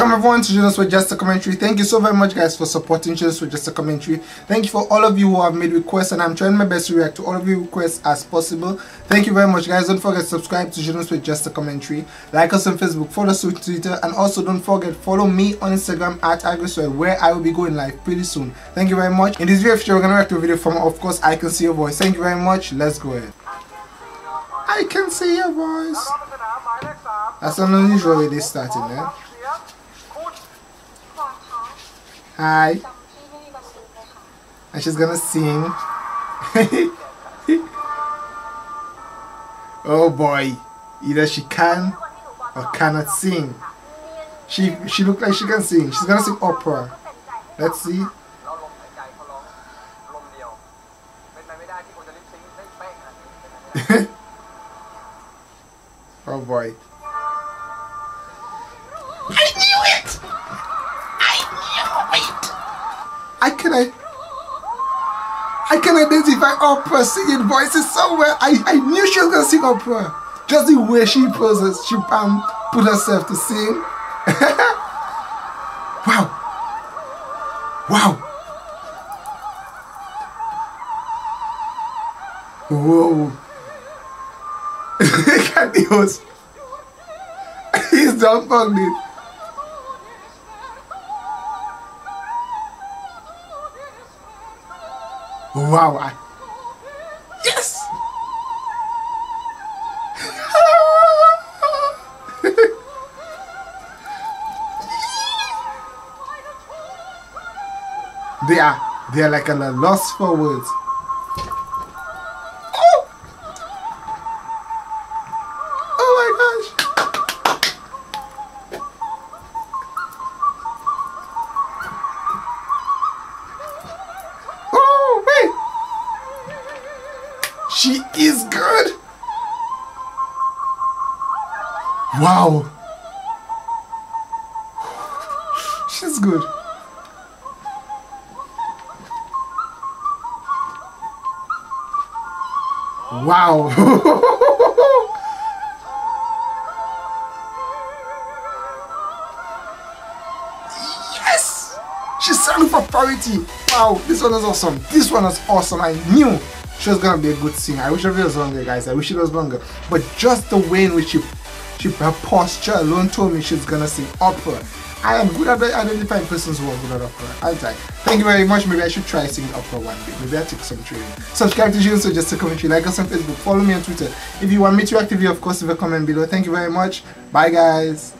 Welcome everyone to Junosuede Just a Commentary. Thank you so very much guys for supporting Junosuede Just a Commentary. Thank you for all of you who have made requests and I'm trying my best to react to all of your requests as possible. Thank you very much guys. Don't forget to subscribe to Junosuede Just a Commentary. Like us on Facebook, follow us on Twitter and also don't forget follow me on Instagram at Agrosuede where I will be going live pretty soon. Thank you very much. In this video we're going to react to a video from of course I Can See Your Voice. Thank you very much. Let's go ahead. I can see your voice. That's an unusual way they started eh? there. Hi. And she's gonna sing. oh boy. Either she can or cannot sing. She she looked like she can sing. She's gonna sing opera. Let's see. oh boy. I knew it! I knew it! I can I I can identify opera singing voices so well. I, I knew she was gonna sing opera. Just the way she poses, she um, put herself to sing. wow. Wow. Whoa. Look at. He's dumbfounded. Wow. I, yes! they are they are like a lost for words. She is good! Wow! She's good. Wow. yes! She's selling for parity. Wow, this one is awesome. This one is awesome. I knew she was gonna be a good singer. I wish video was longer, guys. I wish it was longer. But just the way in which she, she her posture alone told me she's gonna sing opera. I am good at identifying persons who are good at opera. I'll try. Thank you very much. Maybe I should try singing opera one day. Maybe I'll take some training. Subscribe to Junosuede just a commentary. Like us on Facebook. Follow me on Twitter. If you want me to you, of course, leave a comment below. Thank you very much. Bye, guys.